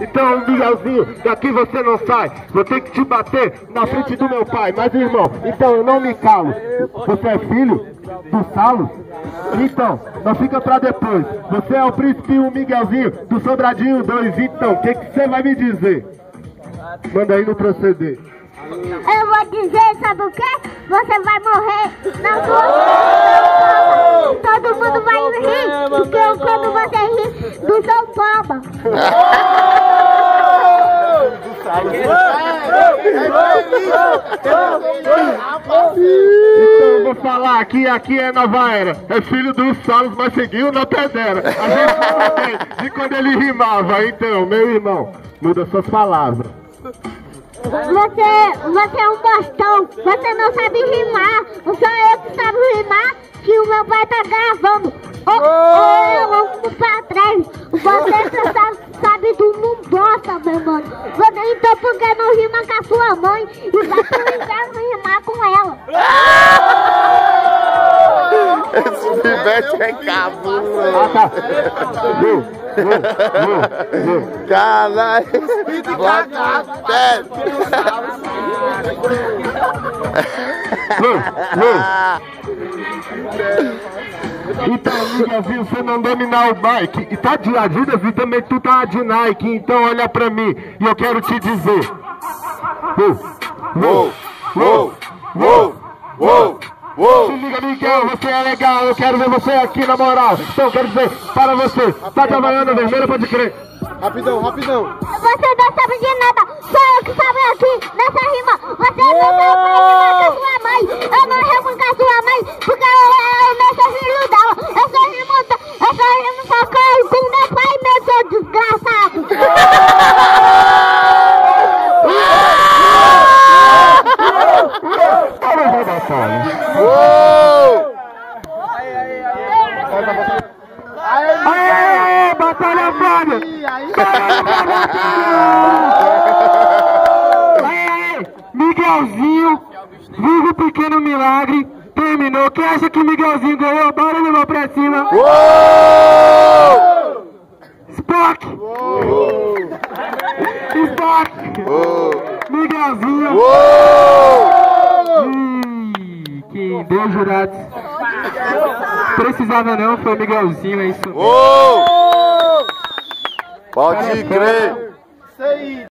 Então, Miguelzinho, daqui você não sai. Vou ter que te bater na frente do meu pai. Mas, irmão, então eu não me calo. Você é filho do Saulo? Então, não fica pra depois. Você é o príncipe o Miguelzinho do Sobradinho 2. Então, o que, você vai me dizer? Manda aí no proceder. Eu vou dizer, sabe o quê? Você vai morrer na sua Todo mundo vai rir, porque quando você ri do seu pomba. Então eu vou falar aqui, aqui é Nova Era. É filho dos Salos, mas seguiu na pedera. A gente fala bem de quando ele rimava. Então, meu irmão, muda suas palavras. Você, você é um bastão, você não sabe rimar. Só eu que sabe rimar, que o meu pai tá gravando. Você, então por que não rima com a sua mãe e vai pro inferno rimar com ela? Esse pivete é cabuloso. Caralho. Bota pé. Viu? Viu? Então, Miguelzinho, você não dominar o bike e tá de Adidas e também tu tá de Nike, então olha pra mim e eu quero te dizer. Uou, Uou, uou, uou, uou. Se liga, Miguel, você é legal, eu quero ver você aqui na moral. Então, quero dizer, para você, tá Havaiana vermelha, pode crer. Rapidão, rapidão. Você não sabe de nada, só eu que sabe aqui nessa rima. Você não sabe rimar com a sua mãe. Eu não rimo com a sua mãe, porque eu, eu não sou filho dela. Eu sou rimo, eu sou rimo só com, com meu pai, meu seu desgraçado. Batalha. Uou. Aê, batalha foda! Aê, Miguelzinho, vivo pequeno milagre, terminou. Quem acha que o Miguelzinho ganhou? Barulho mão pra cima. Uou. Spock! Spock! Miguelzinho! Uou. Ih, quem deu jurados? Precisava não, foi o Miguelzinho, é isso. Uou. Pode crer. Isso aí.